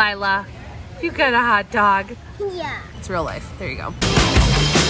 Lila, you got a hot dog. Yeah. It's real life. There you go.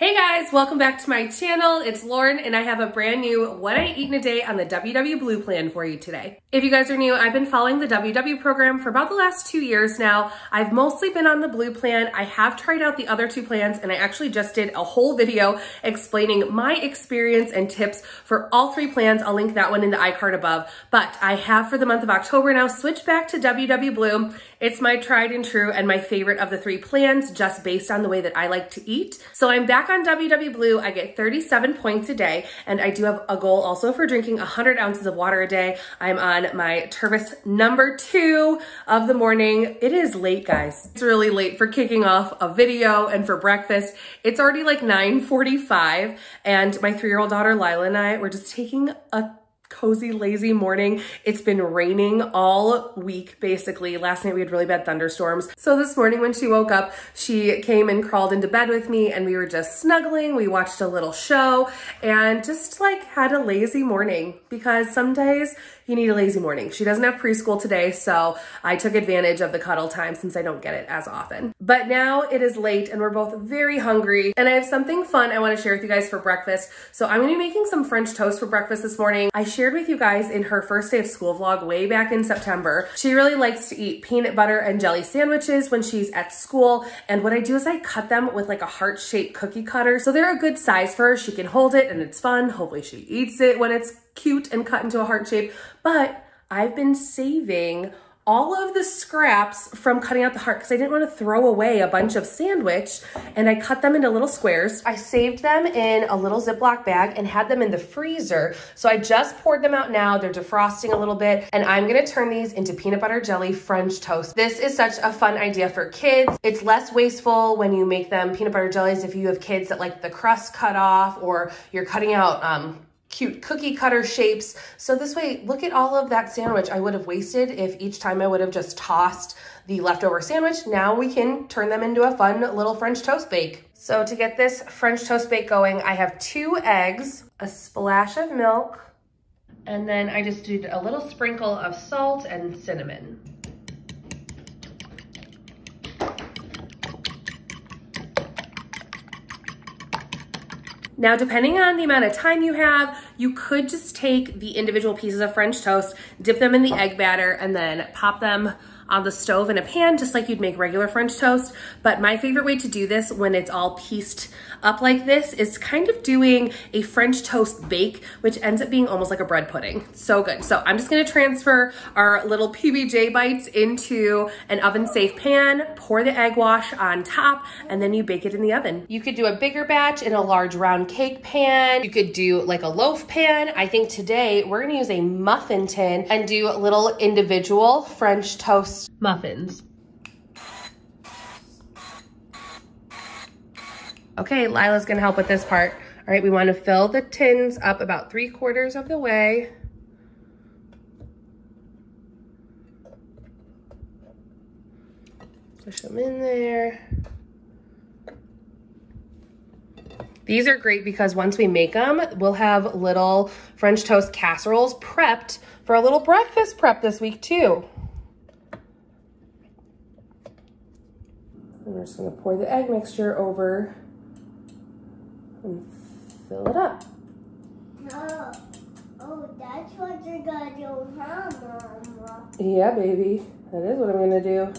Hey guys, welcome back to my channel. It's Lauren and I have a brand new What I Eat in a Day on the WW Blue plan for you today. If you guys are new, I've been following the WW program for about the last two years now. I've mostly been on the Blue plan. I have tried out the other two plans and I actually just did a whole video explaining my experience and tips for all three plans. I'll link that one in the iCard above. But I have for the month of October now switched back to WW Blue. It's my tried and true and my favorite of the three plans just based on the way that I like to eat. So I'm back on WW Blue, I get 37 points a day, and I do have a goal also for drinking 100 ounces of water a day. I'm on my Tervis number two of the morning. It is late, guys. It's really late for kicking off a video and for breakfast. It's already like 9.45, and my three-year-old daughter, Lila, and I, were just taking a cozy, lazy morning. It's been raining all week, basically. Last night we had really bad thunderstorms. So this morning when she woke up, she came and crawled into bed with me and we were just snuggling. We watched a little show and just like had a lazy morning because some days you need a lazy morning. She doesn't have preschool today, so I took advantage of the cuddle time since I don't get it as often. But now it is late and we're both very hungry and I have something fun I wanna share with you guys for breakfast. So I'm gonna be making some French toast for breakfast this morning. I shared with you guys in her first day of school vlog way back in September. She really likes to eat peanut butter and jelly sandwiches when she's at school. And what I do is I cut them with like a heart-shaped cookie cutter. So they're a good size for her. She can hold it and it's fun. Hopefully she eats it when it's cute and cut into a heart shape. But I've been saving all of the scraps from cutting out the heart because I didn't want to throw away a bunch of sandwich and I cut them into little squares. I saved them in a little Ziploc bag and had them in the freezer. So I just poured them out now. They're defrosting a little bit and I'm going to turn these into peanut butter jelly French toast. This is such a fun idea for kids. It's less wasteful when you make them peanut butter jellies if you have kids that like the crust cut off or you're cutting out um, cute cookie cutter shapes. So this way, look at all of that sandwich I would have wasted if each time I would have just tossed the leftover sandwich. Now we can turn them into a fun little French toast bake. So to get this French toast bake going, I have two eggs, a splash of milk, and then I just did a little sprinkle of salt and cinnamon. Now, depending on the amount of time you have, you could just take the individual pieces of French toast, dip them in the egg batter, and then pop them on the stove in a pan, just like you'd make regular French toast. But my favorite way to do this when it's all pieced up like this is kind of doing a French toast bake, which ends up being almost like a bread pudding. So good. So I'm just gonna transfer our little PBJ bites into an oven safe pan, pour the egg wash on top, and then you bake it in the oven. You could do a bigger batch in a large round cake pan. You could do like a loaf pan. I think today we're gonna use a muffin tin and do little individual French toast muffins. Okay, Lila's gonna help with this part. All right, we wanna fill the tins up about three quarters of the way. Push them in there. These are great because once we make them, we'll have little French toast casseroles prepped for a little breakfast prep this week too. We're just gonna pour the egg mixture over and fill it up. No. Oh, that's what you're gonna do, huh, Mama? Yeah, baby, that is what I'm gonna do.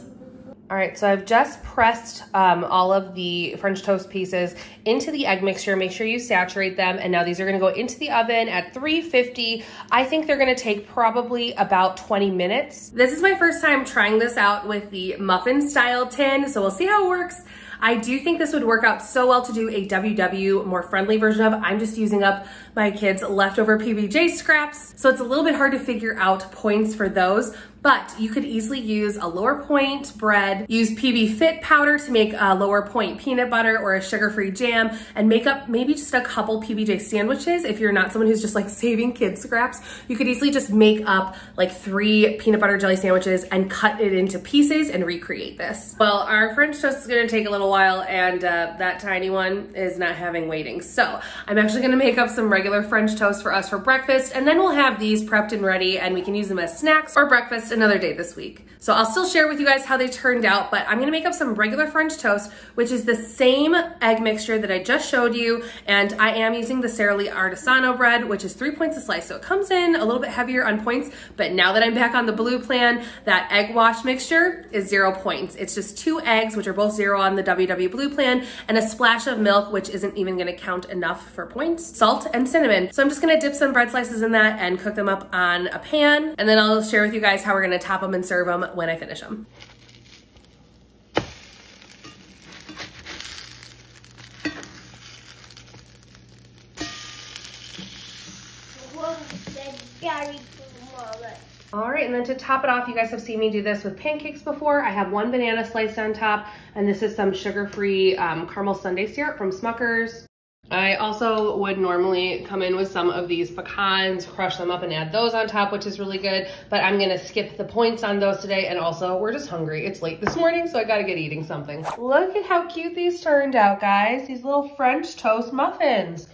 All right, so I've just pressed um, all of the French toast pieces into the egg mixture. Make sure you saturate them. And now these are gonna go into the oven at 350. I think they're gonna take probably about 20 minutes. This is my first time trying this out with the muffin style tin, so we'll see how it works. I do think this would work out so well to do a WW more friendly version of. I'm just using up my kids' leftover PBJ scraps, so it's a little bit hard to figure out points for those, but you could easily use a lower point bread, use PB Fit powder to make a lower point peanut butter or a sugar-free jam, and make up maybe just a couple PBJ sandwiches. If you're not someone who's just like saving kid scraps, you could easily just make up like three peanut butter jelly sandwiches and cut it into pieces and recreate this. Well, our French toast is gonna take a little while and uh, that tiny one is not having waiting. So I'm actually gonna make up some regular French toast for us for breakfast and then we'll have these prepped and ready and we can use them as snacks or breakfast another day this week. So I'll still share with you guys how they turned out, but I'm gonna make up some regular French toast, which is the same egg mixture that I just showed you. And I am using the Sara Lee Artisano bread, which is three points a slice. So it comes in a little bit heavier on points, but now that I'm back on the blue plan, that egg wash mixture is zero points. It's just two eggs, which are both zero on the WW blue plan, and a splash of milk, which isn't even gonna count enough for points, salt and cinnamon. So I'm just gonna dip some bread slices in that and cook them up on a pan. And then I'll share with you guys how we're gonna top them and serve them when I finish them. All right, and then to top it off, you guys have seen me do this with pancakes before. I have one banana sliced on top, and this is some sugar-free um, caramel sundae syrup from Smucker's. I also would normally come in with some of these pecans, crush them up and add those on top, which is really good, but I'm gonna skip the points on those today. And also we're just hungry. It's late this morning, so I gotta get eating something. Look at how cute these turned out, guys. These little French toast muffins.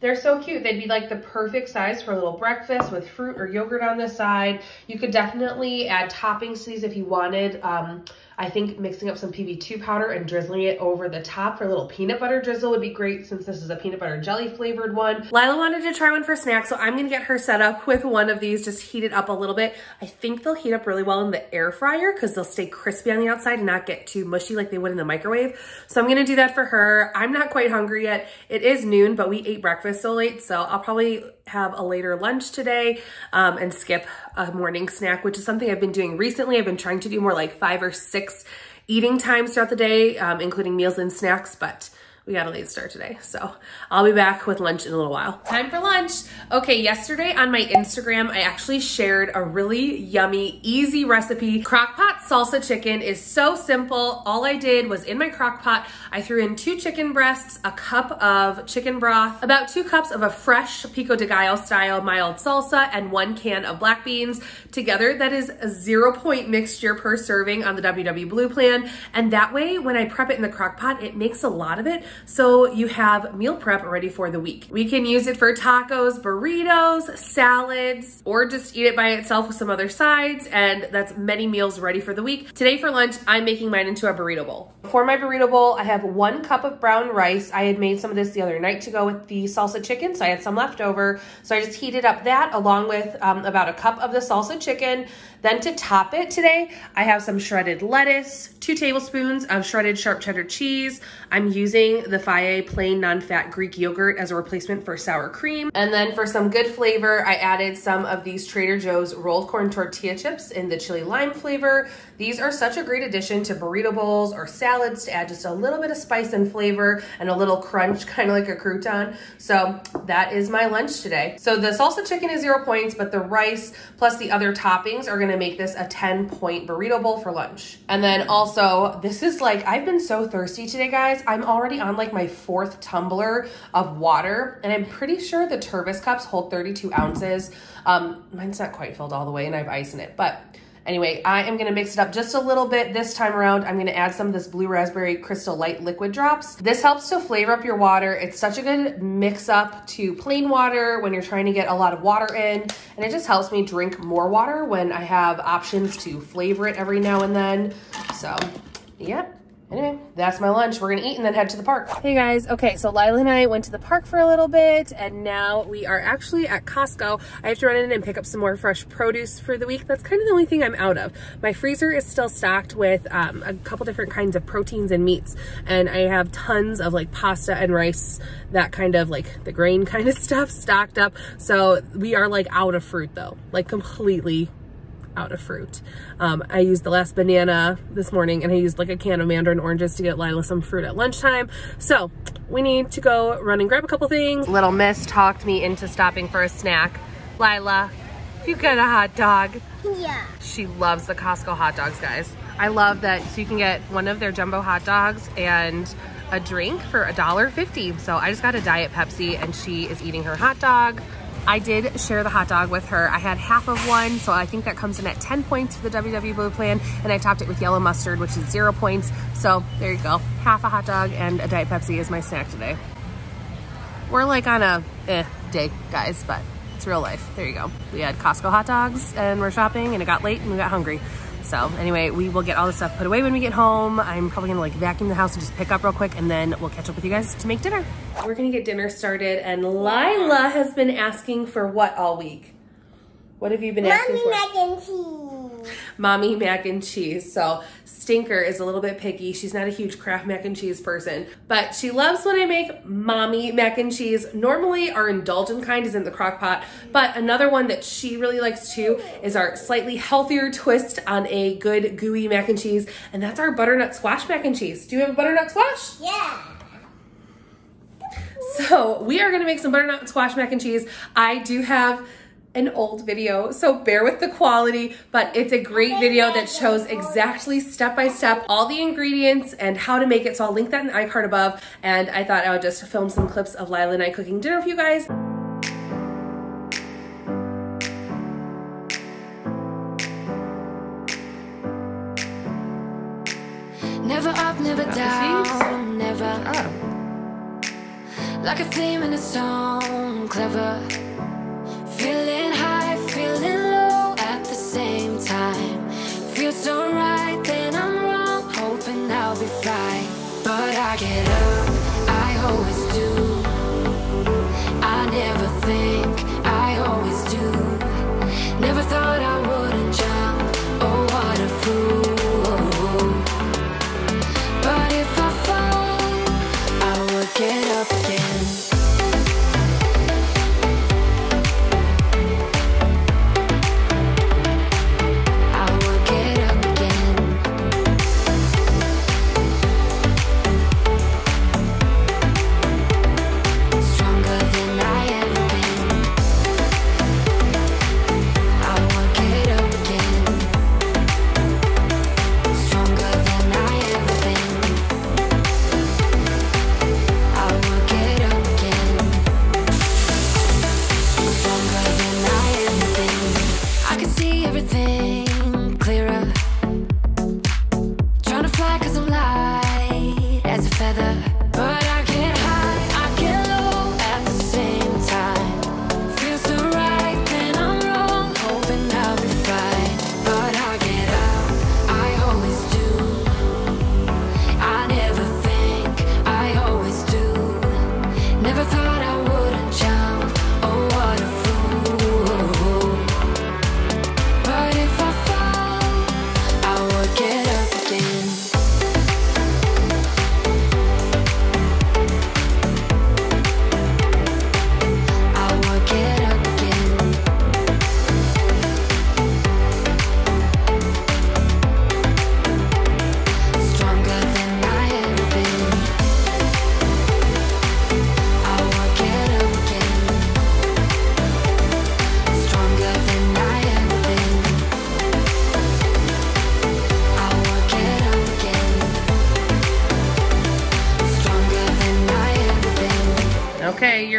They're so cute. They'd be like the perfect size for a little breakfast with fruit or yogurt on the side. You could definitely add toppings to these if you wanted. Um, I think mixing up some PB2 powder and drizzling it over the top for a little peanut butter drizzle would be great since this is a peanut butter jelly flavored one. Lila wanted to try one for snack, so I'm gonna get her set up with one of these, just heat it up a little bit. I think they'll heat up really well in the air fryer because they'll stay crispy on the outside and not get too mushy like they would in the microwave. So I'm gonna do that for her. I'm not quite hungry yet. It is noon, but we ate breakfast so late, so I'll probably have a later lunch today um, and skip a morning snack, which is something I've been doing recently. I've been trying to do more like five or six eating times throughout the day, um, including meals and snacks, but we got a late start today. So I'll be back with lunch in a little while. Time for lunch. Okay, yesterday on my Instagram, I actually shared a really yummy, easy recipe. Crockpot salsa chicken is so simple. All I did was in my crock pot, I threw in two chicken breasts, a cup of chicken broth, about two cups of a fresh pico de gallo style mild salsa, and one can of black beans. Together, that is a zero point mixture per serving on the WW Blue plan. And that way, when I prep it in the crock pot, it makes a lot of it so you have meal prep ready for the week. We can use it for tacos, burritos, salads, or just eat it by itself with some other sides. And that's many meals ready for the week. Today for lunch, I'm making mine into a burrito bowl. For my burrito bowl, I have one cup of brown rice. I had made some of this the other night to go with the salsa chicken, so I had some left over. So I just heated up that along with um, about a cup of the salsa chicken. Then to top it today, I have some shredded lettuce, two tablespoons of shredded sharp cheddar cheese. I'm using the Fage plain non-fat Greek yogurt as a replacement for sour cream. And then for some good flavor, I added some of these Trader Joe's rolled corn tortilla chips in the chili lime flavor. These are such a great addition to burrito bowls or salads to add just a little bit of spice and flavor and a little crunch, kind of like a crouton. So that is my lunch today. So the salsa chicken is zero points, but the rice plus the other toppings are gonna make this a 10 point burrito bowl for lunch. And then also, this is like, I've been so thirsty today, guys. I'm already on like my fourth tumbler of water, and I'm pretty sure the Tervis cups hold 32 ounces. Um, mine's not quite filled all the way, and I have ice in it, but Anyway, I am gonna mix it up just a little bit this time around. I'm gonna add some of this Blue Raspberry Crystal Light liquid drops. This helps to flavor up your water. It's such a good mix up to plain water when you're trying to get a lot of water in. And it just helps me drink more water when I have options to flavor it every now and then. So, yep. Anyway, that's my lunch. We're gonna eat and then head to the park. Hey guys, okay, so Lila and I went to the park for a little bit and now we are actually at Costco. I have to run in and pick up some more fresh produce for the week. That's kind of the only thing I'm out of. My freezer is still stocked with um, a couple different kinds of proteins and meats and I have tons of like pasta and rice, that kind of like the grain kind of stuff stocked up. So we are like out of fruit though, like completely out of fruit. Um, I used the last banana this morning and I used like a can of mandarin oranges to get Lila some fruit at lunchtime. So we need to go run and grab a couple things. Little Miss talked me into stopping for a snack. Lila, you got a hot dog. Yeah. She loves the Costco hot dogs, guys. I love that so you can get one of their jumbo hot dogs and a drink for $1.50. So I just got a Diet Pepsi and she is eating her hot dog. I did share the hot dog with her. I had half of one, so I think that comes in at 10 points for the WW Blue plan, and I topped it with yellow mustard, which is zero points. So there you go. Half a hot dog and a Diet Pepsi is my snack today. We're like on a eh day, guys, but It's real life. There you go. We had Costco hot dogs and we're shopping and it got late and we got hungry. So anyway, we will get all the stuff put away when we get home. I'm probably gonna like vacuum the house and just pick up real quick and then we'll catch up with you guys to make dinner. We're gonna get dinner started and Lila has been asking for what all week? What have you been asking for? Mommy mac and cheese. mommy mac and cheese. So Stinker is a little bit picky. She's not a huge Kraft mac and cheese person, but she loves when I make mommy mac and cheese. Normally our indulgent kind is in the crock pot, but another one that she really likes too is our slightly healthier twist on a good gooey mac and cheese, and that's our butternut squash mac and cheese. Do you have a butternut squash? Yeah. So we are gonna make some butternut squash mac and cheese. I do have an old video, so bear with the quality, but it's a great video that shows exactly step by step all the ingredients and how to make it. So I'll link that in the iCard above. And I thought I would just film some clips of Lila and I cooking dinner for you guys. Never up, never down, never Oh. like a theme in a song. Clever, feeling high, see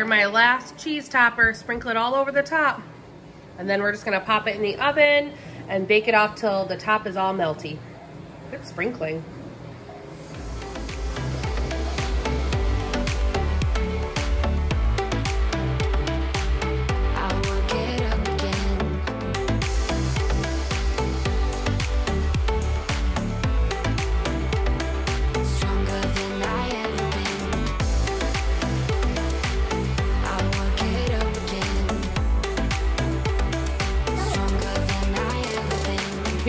my last cheese topper. Sprinkle it all over the top. And then we're just gonna pop it in the oven and bake it off till the top is all melty. Good sprinkling.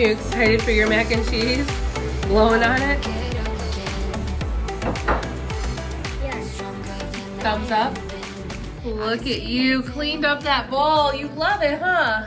You excited for your mac and cheese? Blowing on it? Yes. Thumbs up. Look at you, cleaned up that bowl. You love it, huh?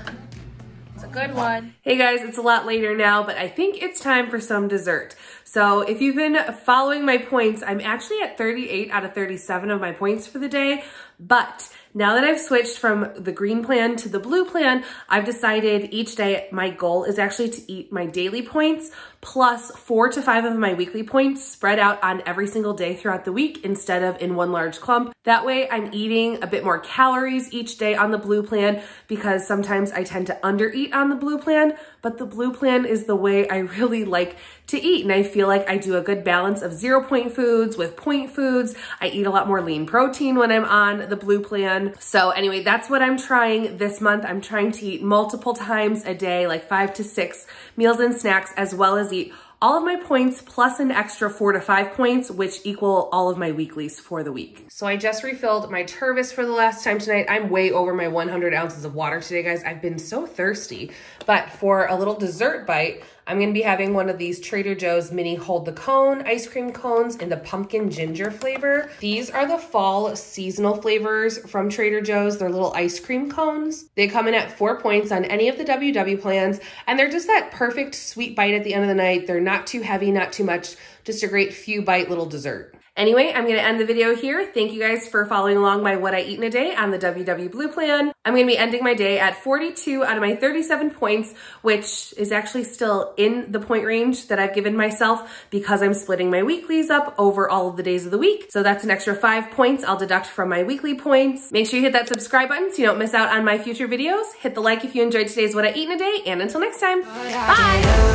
It's a good one. Hey guys, it's a lot later now, but I think it's time for some dessert. So if you've been following my points, I'm actually at 38 out of 37 of my points for the day, but now that I've switched from the green plan to the blue plan, I've decided each day my goal is actually to eat my daily points plus four to five of my weekly points spread out on every single day throughout the week instead of in one large clump. That way I'm eating a bit more calories each day on the blue plan because sometimes I tend to undereat on the blue plan, but the blue plan is the way I really like to eat. And I feel like I do a good balance of zero point foods with point foods. I eat a lot more lean protein when I'm on the blue plan. So anyway, that's what I'm trying this month. I'm trying to eat multiple times a day, like five to six meals and snacks, as well as eat all of my points plus an extra four to five points, which equal all of my weeklies for the week. So I just refilled my Tervis for the last time tonight. I'm way over my 100 ounces of water today, guys. I've been so thirsty. But for a little dessert bite, I'm gonna be having one of these Trader Joe's mini hold the cone ice cream cones in the pumpkin ginger flavor. These are the fall seasonal flavors from Trader Joe's. They're little ice cream cones. They come in at four points on any of the WW plans, and they're just that perfect sweet bite at the end of the night. They're not too heavy, not too much, just a great few bite little dessert. Anyway, I'm going to end the video here. Thank you guys for following along my What I Eat in a Day on the WW Blue Plan. I'm going to be ending my day at 42 out of my 37 points, which is actually still in the point range that I've given myself because I'm splitting my weeklies up over all of the days of the week. So that's an extra five points I'll deduct from my weekly points. Make sure you hit that subscribe button so you don't miss out on my future videos. Hit the like if you enjoyed today's What I Eat in a Day, and until next time, bye!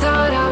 thought I